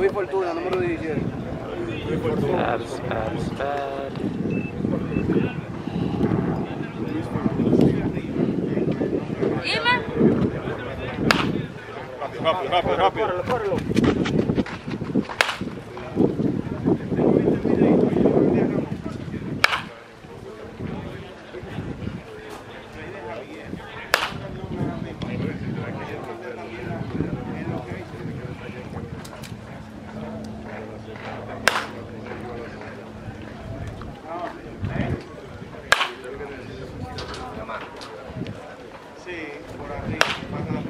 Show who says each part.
Speaker 1: Luis Fortuna, número 17.
Speaker 2: Espera, espera, espera.
Speaker 3: Dime.
Speaker 4: Rápido, rápido, rápido.
Speaker 1: Córrelo, córrelo. por arriba,